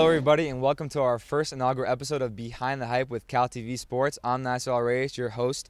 Hello, everybody, and welcome to our first inaugural episode of Behind the Hype with Cal TV Sports. I'm Nasser Rayess, your host.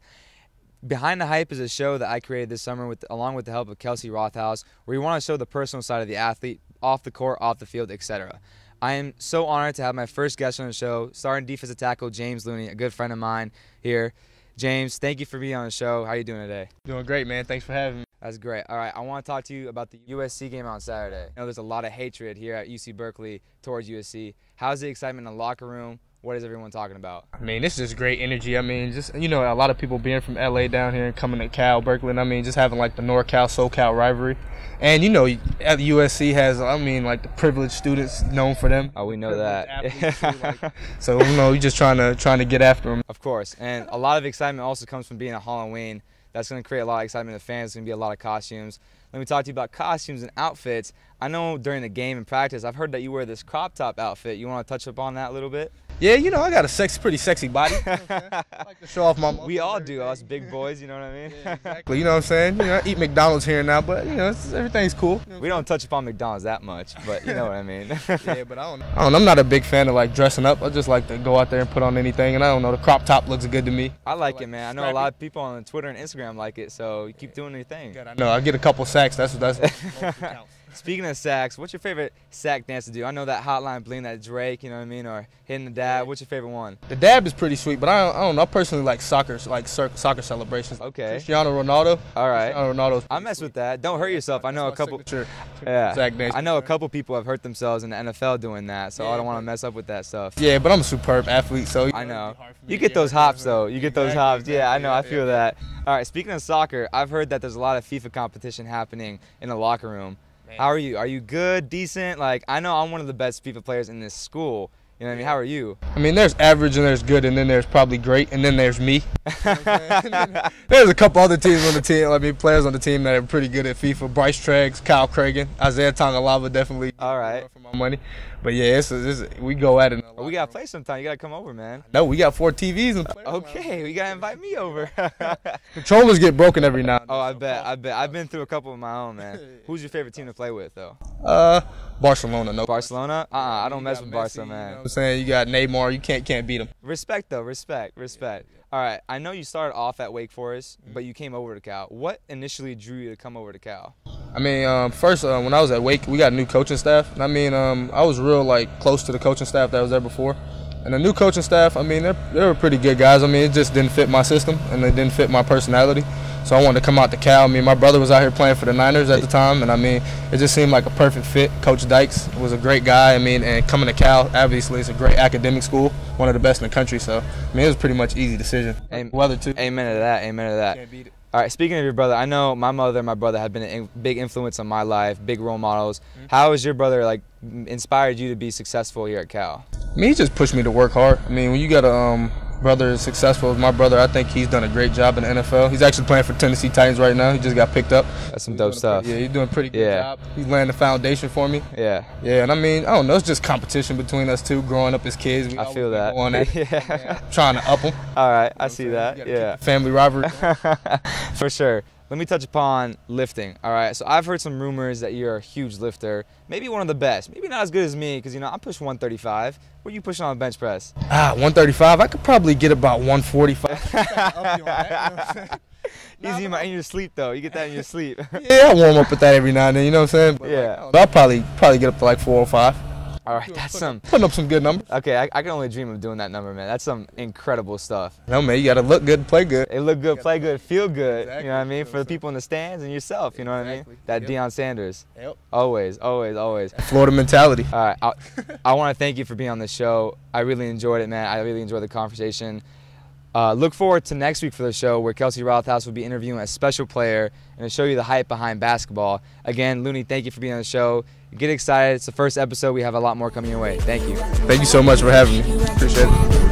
Behind the Hype is a show that I created this summer with, along with the help of Kelsey Rothhouse, where we want to show the personal side of the athlete, off the court, off the field, etc. I am so honored to have my first guest on the show, starting defensive tackle James Looney, a good friend of mine here. James, thank you for being on the show. How are you doing today? Doing great, man. Thanks for having me. That's great. All right, I want to talk to you about the USC game on Saturday. I know there's a lot of hatred here at UC Berkeley towards USC. How's the excitement in the locker room? What is everyone talking about? I mean, this is great energy. I mean, just you know, a lot of people being from LA down here and coming to Cal, Berkeley. I mean, just having like the NorCal SoCal rivalry, and you know, USC has I mean like the privileged students known for them. Oh, we know that. so you know, you're just trying to trying to get after them. Of course, and a lot of excitement also comes from being a Halloween that's going to create a lot of excitement in the fans. It's going to be a lot of costumes. Let me talk to you about costumes and outfits. I know during the game and practice, I've heard that you wear this crop top outfit. You want to touch upon that a little bit? Yeah, you know, I got a sexy, pretty sexy body. You know I like to show off my. We all do, us big boys. You know what I mean? Yeah, exactly. You know what I'm saying? You know, I eat McDonald's here and now, but you know, everything's cool. we don't touch upon McDonald's that much, but you know what I mean. yeah, but I don't. I don't. I'm not a big fan of like dressing up. I just like to go out there and put on anything, and I don't know. The crop top looks good to me. I like, I like it, man. I know a lot of people on Twitter and Instagram like it, so you keep doing your thing. Good, I know. I get a couple sacks. That's what that's. Speaking of sacks, what's your favorite sack dance to do? I know that hotline bling, that Drake, you know what I mean, or hitting the dab. What's your favorite one? The dab is pretty sweet, but I don't, I don't know. I personally like soccer, like soccer celebrations. Okay. Cristiano Ronaldo. All right. Cristiano Ronaldo. I mess with that. Don't hurt yourself. I know That's a couple. Signature, yeah. Sack dance. I know a couple people have hurt themselves in the NFL doing that, so yeah, I don't want to mess up with that stuff. Yeah, but I'm a superb athlete, so I know. You get those hops though. You get those hops. Yeah, I know. I feel that. All right. Speaking of soccer, I've heard that there's a lot of FIFA competition happening in the locker room. How are you? Are you good, decent? Like I know I'm one of the best FIFA players in this school. You know what I mean? How are you? I mean, there's average and there's good, and then there's probably great, and then there's me. You know there's a couple other teams on the team. I mean, players on the team that are pretty good at FIFA. Bryce Treggs, Kyle Kragen, Isaiah Tongalava definitely. All right. For my money, but yeah, it's, it's, we go at it. We gotta play sometime. You gotta come over, man. No, we got four TVs. And okay, we gotta invite me over. Controllers get broken every now. Oh, I bet. I bet. I've been through a couple of my own, man. Who's your favorite team to play with, though? Uh, Barcelona. No. Barcelona? Uh, uh I don't mess with Messi, Barca, man. You know I'm saying you got Neymar. You can't can't beat him. Respect though. Respect. Respect. All right. I know you started off at Wake Forest, but you came over to Cal. What initially drew you to come over to Cal? I mean, um, first uh, when I was at Wake, we got a new coaching staff. I mean, um, I was real like close to the coaching staff that was there before. And the new coaching staff, I mean, they were pretty good guys. I mean, it just didn't fit my system and it didn't fit my personality. So I wanted to come out to Cal. I mean, my brother was out here playing for the Niners at the time, and I mean, it just seemed like a perfect fit. Coach Dykes was a great guy. I mean, and coming to Cal, obviously, it's a great academic school, one of the best in the country. So, I mean, it was pretty much easy decision. Amen. Weather too. Amen to that. Amen to that. Can't beat it. All right. Speaking of your brother, I know my mother and my brother have been a big influence on my life, big role models. Mm-hmm. How has your brother like inspired you to be successful here at Cal? I mean, he just pushed me to work hard. I mean, when you got a um, brother is successful my brother, I think he's done a great job in the NFL. He's actually playing for Tennessee Titans right now. He just got picked up. That's some dope stuff. Pretty, yeah, he's doing a pretty good yeah. job. He's laying the foundation for me. Yeah. Yeah, and I mean, I don't know. It's just competition between us two growing up as kids. We I feel that. Going at yeah. Trying to up them. All right, I see that. Yeah. Family rivalry. for sure. Let me touch upon lifting. All right, so I've heard some rumors that you're a huge lifter, maybe one of the best, maybe not as good as me, because you know I push 135. What are you pushing on a bench press? Ah, 135. I could probably get about 145. Easy in, my, in your sleep though. You get that in your sleep. yeah, I warm up with that every now and then. You know what I'm saying? But yeah. Like, I'll probably probably get up to like 405. All right, that's some putting up some good numbers. Okay, I, I, can only dream of doing that number, man. That's some incredible stuff. No, man, you gotta look good, play good. It look good, play good, feel good. Exactly. You know what I mean? For the people in the stands and yourself. You know what exactly. I mean? That yep. Deion Sanders. Yep. Always, always, always. Florida mentality. All right, I, I want to thank you for being on the show. I really enjoyed it, man. I really enjoyed the conversation. Uh, look forward to next week for the show where Kelsey Rothhouse will be interviewing a special player and to show you the hype behind basketball. Again, Looney, thank you for being on the show. Get excited. It's the first episode. We have a lot more coming your way. Thank you. Thank you so much for having me. Appreciate it.